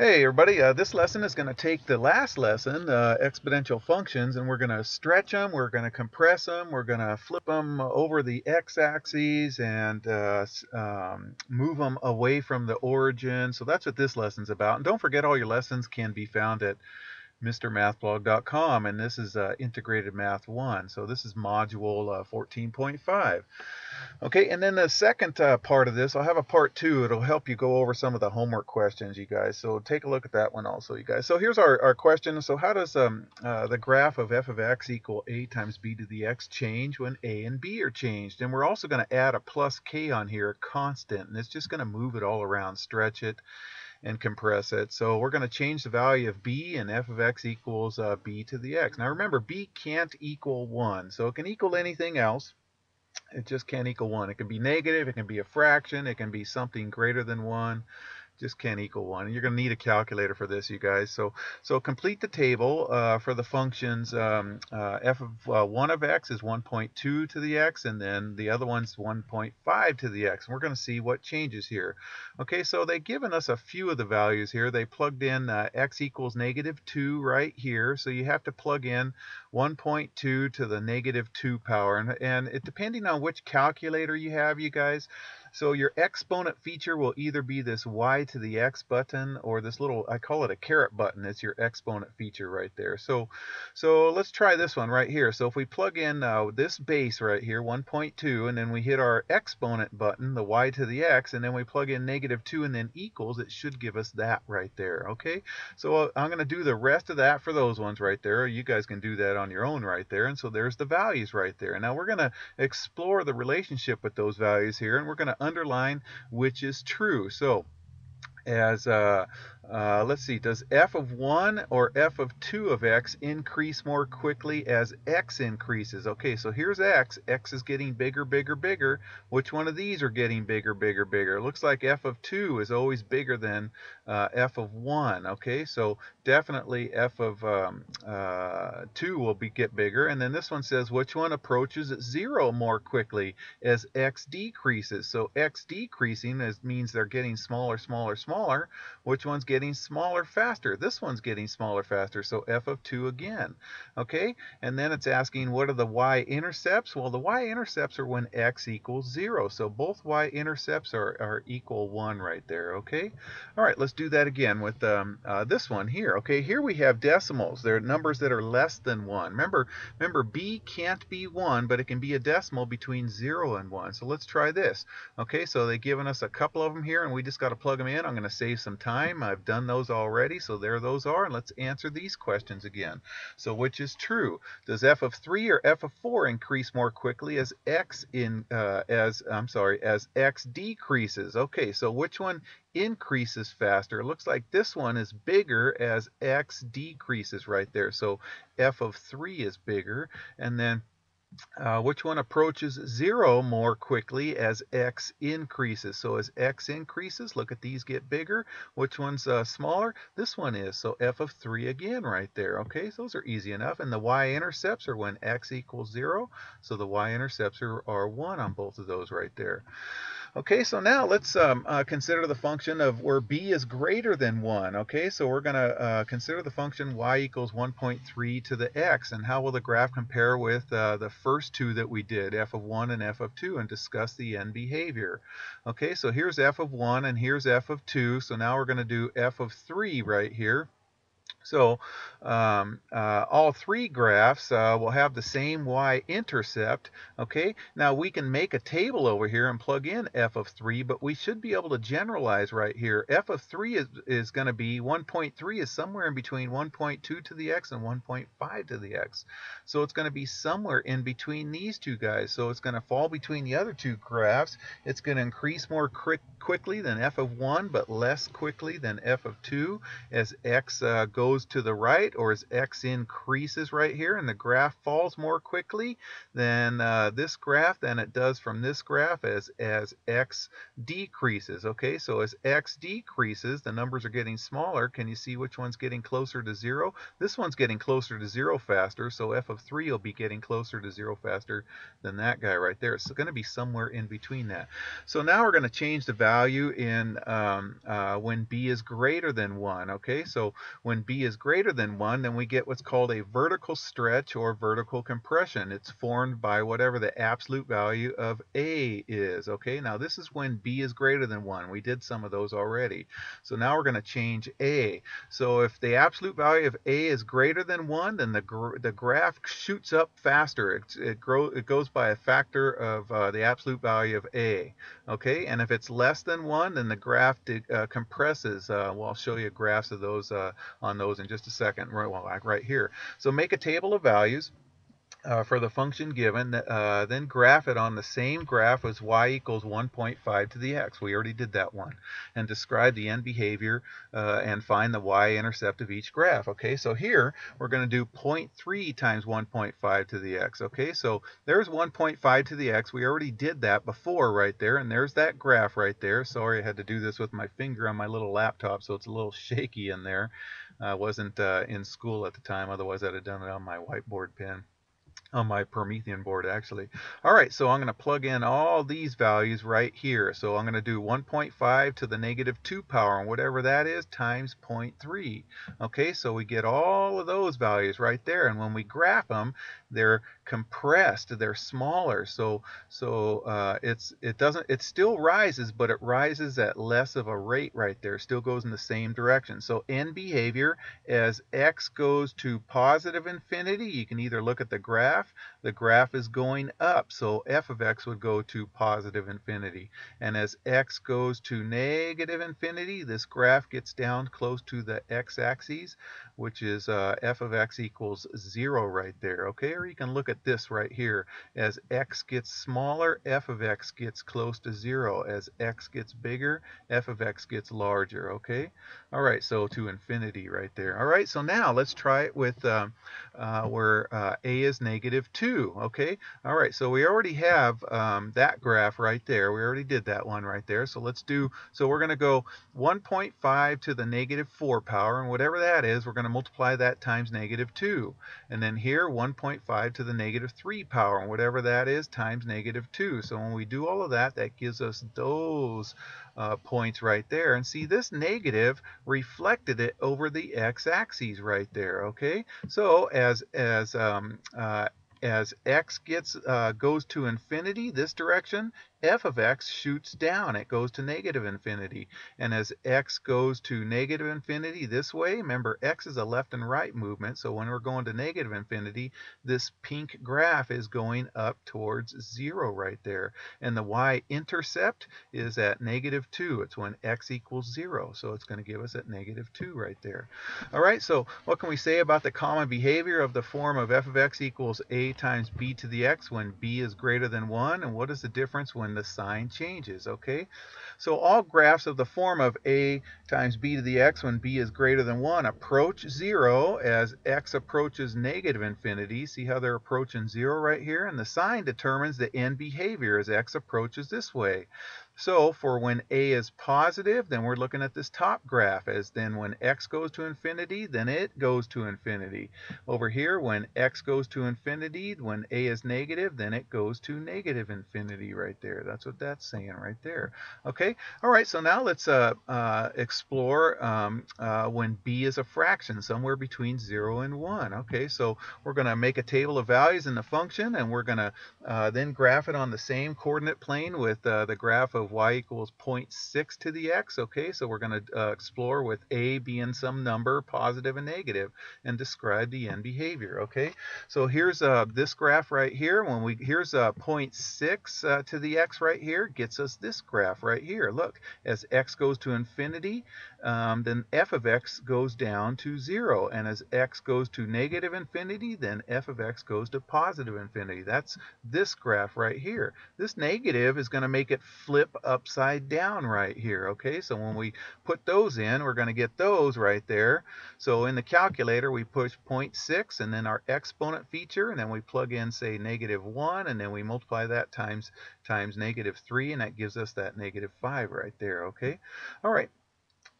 Hey everybody, uh, this lesson is going to take the last lesson, uh, exponential functions, and we're going to stretch them, we're going to compress them, we're going to flip them over the x-axis and uh, um, move them away from the origin. So that's what this lesson's about. And don't forget all your lessons can be found at mrmathblog.com and this is uh, integrated math 1 so this is module uh, 14.5 okay and then the second uh, part of this I'll have a part 2 it'll help you go over some of the homework questions you guys. So take a look at that one also you guys. So here's our, our question. So how does um, uh, the graph of f of x equal a times b to the x change when a and b are changed? And we're also going to add a plus k on here a constant and it's just going to move it all around stretch it and compress it. So we're going to change the value of b and f of x equals uh, b to the x. Now remember, b can't equal 1, so it can equal anything else. It just can't equal 1. It can be negative, it can be a fraction, it can be something greater than 1 just can't equal 1. And you're going to need a calculator for this, you guys. So so complete the table uh, for the functions. Um, uh, f of uh, 1 of x is 1.2 to the x, and then the other one's 1.5 to the x. And we're going to see what changes here. Okay, so they've given us a few of the values here. They plugged in uh, x equals negative 2 right here. So you have to plug in 1.2 to the negative 2 power. And, and it, depending on which calculator you have, you guys, so your exponent feature will either be this y to the x button or this little, I call it a caret button. It's your exponent feature right there. So, so let's try this one right here. So if we plug in uh, this base right here, 1.2, and then we hit our exponent button, the y to the x, and then we plug in negative 2 and then equals, it should give us that right there. Okay, so uh, I'm going to do the rest of that for those ones right there. You guys can do that on your own right there. And so there's the values right there. Now we're going to explore the relationship with those values here, and we're going to underline which is true. So as uh, uh, let's see, does f of 1 or f of 2 of x increase more quickly as x increases? Okay, so here's x. x is getting bigger, bigger, bigger. Which one of these are getting bigger, bigger, bigger? Looks like f of 2 is always bigger than uh, f of 1. Okay, so definitely f of um, uh, 2 will be get bigger. And then this one says which one approaches 0 more quickly as x decreases? So x decreasing is, means they're getting smaller, smaller, smaller. Which one's getting getting smaller faster. This one's getting smaller faster, so f of 2 again. Okay, and then it's asking what are the y-intercepts? Well, the y-intercepts are when x equals 0, so both y-intercepts are, are equal 1 right there, okay? All right, let's do that again with um, uh, this one here. Okay, here we have decimals. They're numbers that are less than 1. Remember, remember b can't be 1, but it can be a decimal between 0 and 1. So let's try this. Okay, so they've given us a couple of them here, and we just got to plug them in. I'm going to save some time. I've done those already, so there those are. And let's answer these questions again. So which is true? Does f of 3 or f of 4 increase more quickly as x in uh, as I'm sorry as x decreases? Okay, so which one increases faster? It looks like this one is bigger as x decreases right there. So f of 3 is bigger, and then uh, which one approaches zero more quickly as x increases. So as x increases, look at these get bigger. Which one's uh, smaller? This one is. So f of 3 again right there. Okay, so those are easy enough. And the y-intercepts are when x equals 0. So the y-intercepts are, are 1 on both of those right there. Okay, so now let's um, uh, consider the function of where b is greater than 1. Okay, so we're going to uh, consider the function y equals 1.3 to the x. And how will the graph compare with uh, the first two that we did, f of 1 and f of 2, and discuss the end behavior. Okay, so here's f of 1 and here's f of 2. So now we're going to do f of 3 right here. So um, uh, all three graphs uh, will have the same y-intercept. Okay, now we can make a table over here and plug in f of 3, but we should be able to generalize right here. f of 3 is, is going to be 1.3 is somewhere in between 1.2 to the x and 1.5 to the x. So it's going to be somewhere in between these two guys. So it's going to fall between the other two graphs. It's going to increase more quick, quickly than f of 1, but less quickly than f of 2 as x uh, goes goes to the right or as x increases right here and the graph falls more quickly than uh, this graph than it does from this graph as, as x decreases. Okay, so as x decreases, the numbers are getting smaller. Can you see which one's getting closer to zero? This one's getting closer to zero faster, so f of 3 will be getting closer to zero faster than that guy right there. It's going to be somewhere in between that. So now we're going to change the value in um, uh, when b is greater than 1. Okay, so when b is greater than 1, then we get what's called a vertical stretch or vertical compression. It's formed by whatever the absolute value of a is. Okay, now this is when b is greater than 1. We did some of those already. So now we're going to change a. So if the absolute value of a is greater than 1, then the, gr the graph shoots up faster. It, it, grow, it goes by a factor of uh, the absolute value of a. Okay, and if it's less than 1, then the graph uh, compresses. Uh, well, I'll show you graphs of those uh, on those in just a second, right, well, right here. So make a table of values uh, for the function given, uh, then graph it on the same graph as y equals 1.5 to the x. We already did that one. And describe the end behavior uh, and find the y-intercept of each graph. Okay, so here we're going to do 0.3 times 1.5 to the x. Okay, so there's 1.5 to the x. We already did that before right there, and there's that graph right there. Sorry, I had to do this with my finger on my little laptop, so it's a little shaky in there. I wasn't uh, in school at the time, otherwise I'd have done it on my whiteboard pen on my Promethean board actually. All right, so I'm going to plug in all these values right here. So I'm going to do 1.5 to the negative 2 power, and whatever that is, times 0.3. Okay, so we get all of those values right there, and when we graph them, they're compressed, they're smaller. So so uh, it's it doesn't it still rises, but it rises at less of a rate right there. Still goes in the same direction. So end behavior as x goes to positive infinity, you can either look at the graph. The graph is going up, so f of x would go to positive infinity. And as x goes to negative infinity, this graph gets down close to the x-axis, which is uh, f of x equals 0 right there. Okay, or you can look at this right here. As x gets smaller, f of x gets close to 0. As x gets bigger, f of x gets larger. Okay, all right, so to infinity right there. All right, so now let's try it with um, uh, where uh, a is negative 2. Okay, all right, so we already have um, that graph right there. We already did that one right there. So let's do, so we're going to go 1.5 to the negative 4 power, and whatever that is, we're going to multiply that times negative 2. And then here, 1.5 to the negative 3 power, and whatever that is, times negative 2. So when we do all of that, that gives us those uh, points right there. And see, this negative reflected it over the x-axis right there, okay? So as, as um, uh, as x gets uh, goes to infinity this direction f of x shoots down. It goes to negative infinity. And as x goes to negative infinity this way, remember x is a left and right movement, so when we're going to negative infinity, this pink graph is going up towards zero right there. And the y-intercept is at negative 2. It's when x equals 0, so it's going to give us at negative 2 right there. All right, so what can we say about the common behavior of the form of f of x equals a times b to the x when b is greater than 1? And what is the difference when when the sign changes, okay? So all graphs of the form of a times b to the x when b is greater than 1 approach 0 as x approaches negative infinity. See how they're approaching 0 right here? And the sign determines the end behavior as x approaches this way. So for when a is positive, then we're looking at this top graph as then when x goes to infinity, then it goes to infinity. Over here, when x goes to infinity, when a is negative, then it goes to negative infinity right there. That's what that's saying right there. Okay, all right, so now let's uh, uh, explore um, uh, when b is a fraction, somewhere between 0 and 1. Okay, so we're going to make a table of values in the function, and we're going to uh, then graph it on the same coordinate plane with uh, the graph of y equals 0.6 to the x. Okay, so we're going to uh, explore with a being some number, positive and negative, and describe the end behavior. Okay, so here's uh, this graph right here. When we here's uh, 0.6 uh, to the x right here, gets us this graph right here. Look, as x goes to infinity, um, then f of x goes down to 0. And as x goes to negative infinity, then f of x goes to positive infinity. That's this graph right here. This negative is going to make it flip upside down right here. Okay, so when we put those in, we're going to get those right there. So in the calculator, we push 0.6 and then our exponent feature, and then we plug in, say, negative 1, and then we multiply that times times negative 3, and that gives us that negative 5 right there. Okay, all right.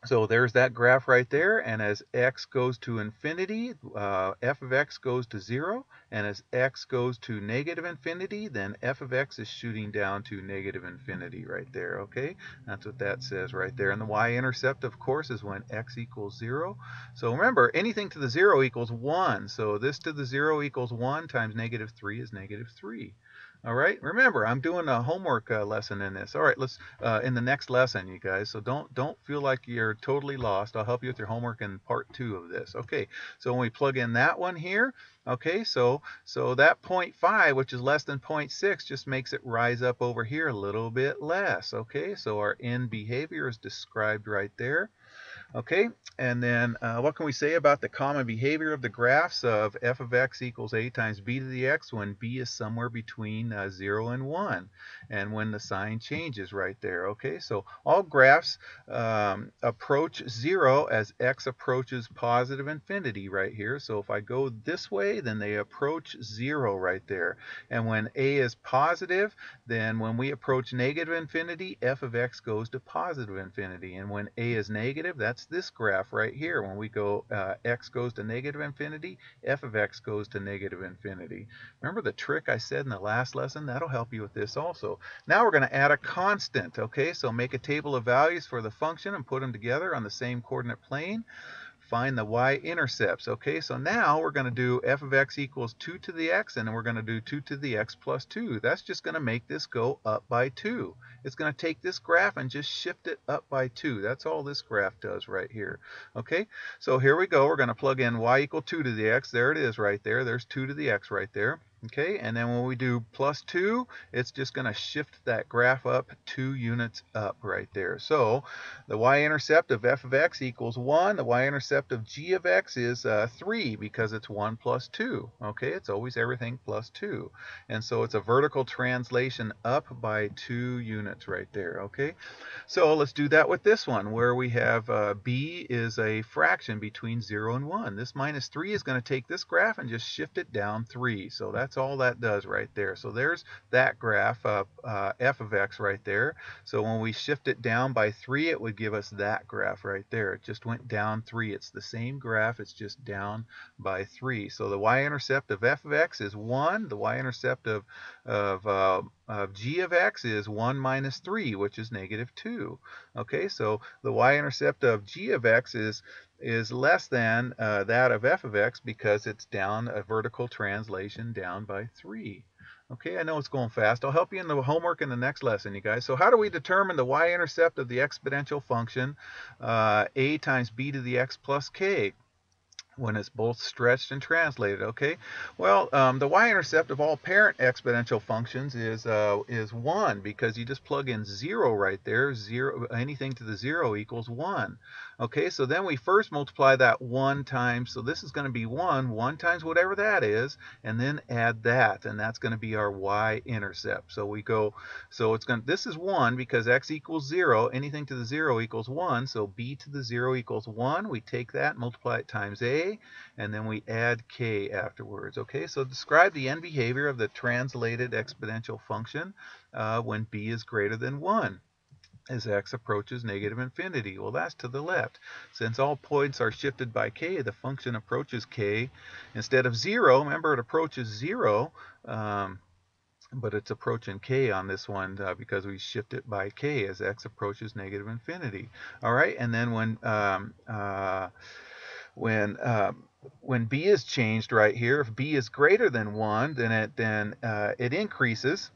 So there's that graph right there, and as x goes to infinity, uh, f of x goes to 0, and as x goes to negative infinity, then f of x is shooting down to negative infinity right there, okay? That's what that says right there. And the y-intercept, of course, is when x equals 0. So remember, anything to the 0 equals 1, so this to the 0 equals 1 times negative 3 is negative 3. All right. Remember, I'm doing a homework uh, lesson in this. All right. Let's uh, in the next lesson, you guys. So don't don't feel like you're totally lost. I'll help you with your homework in part two of this. Okay. So when we plug in that one here, okay. So so that 0.5, which is less than 0.6, just makes it rise up over here a little bit less. Okay. So our end behavior is described right there. Okay, and then uh, what can we say about the common behavior of the graphs of f of x equals a times b to the x when b is somewhere between uh, 0 and 1 and when the sign changes right there. Okay, so all graphs um, approach 0 as x approaches positive infinity right here. So if I go this way, then they approach 0 right there. And when a is positive, then when we approach negative infinity, f of x goes to positive infinity. And when a is negative, that's this graph right here. When we go uh, x goes to negative infinity, f of x goes to negative infinity. Remember the trick I said in the last lesson? That'll help you with this also. Now we're going to add a constant. Okay, so make a table of values for the function and put them together on the same coordinate plane find the y-intercepts. Okay, so now we're going to do f of x equals 2 to the x, and we're going to do 2 to the x plus 2. That's just going to make this go up by 2. It's going to take this graph and just shift it up by 2. That's all this graph does right here. Okay, so here we go. We're going to plug in y equal 2 to the x. There it is right there. There's 2 to the x right there. Okay, and then when we do plus 2, it's just going to shift that graph up 2 units up right there. So the y-intercept of f of x equals 1. The y-intercept of g of x is uh, 3 because it's 1 plus 2. Okay, it's always everything plus 2. And so it's a vertical translation up by 2 units right there. Okay, so let's do that with this one where we have uh, b is a fraction between 0 and 1. This minus 3 is going to take this graph and just shift it down 3. So that's that's all that does right there. So there's that graph, uh, uh, f of x right there. So when we shift it down by 3, it would give us that graph right there. It just went down 3. It's the same graph, it's just down by 3. So the y-intercept of f of x is 1. The y-intercept of, of, uh, of g of x is 1 minus 3, which is negative 2. Okay, so the y-intercept of g of x is is less than uh, that of f of x because it's down a vertical translation down by 3. Okay, I know it's going fast. I'll help you in the homework in the next lesson, you guys. So how do we determine the y-intercept of the exponential function uh, a times b to the x plus k? when it's both stretched and translated, okay? Well, um, the y-intercept of all parent exponential functions is uh, is 1 because you just plug in 0 right there. Zero, anything to the 0 equals 1. Okay, so then we first multiply that 1 times, so this is going to be 1, 1 times whatever that is, and then add that, and that's going to be our y-intercept. So we go, so it's going to, this is 1 because x equals 0, anything to the 0 equals 1, so b to the 0 equals 1. We take that, multiply it times a, and then we add k afterwards. Okay, so describe the end behavior of the translated exponential function uh, when b is greater than 1 as x approaches negative infinity. Well, that's to the left. Since all points are shifted by k, the function approaches k instead of 0. Remember, it approaches 0, um, but it's approaching k on this one uh, because we shift it by k as x approaches negative infinity. All right, and then when um, uh, when uh, when b is changed right here, if b is greater than 1, then it then uh, it increases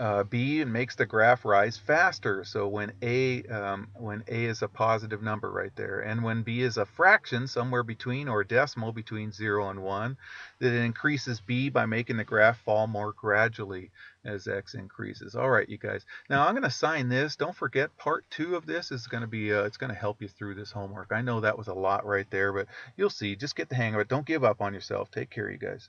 uh, b and makes the graph rise faster. So when a um, when a is a positive number right there, and when b is a fraction somewhere between or decimal between zero and one, that it increases b by making the graph fall more gradually as x increases. All right, you guys. Now I'm going to sign this. Don't forget, part two of this is going to be uh, it's going to help you through this homework. I know that was a lot right there, but you'll see. Just get the hang of it. Don't give up on yourself. Take care, you guys.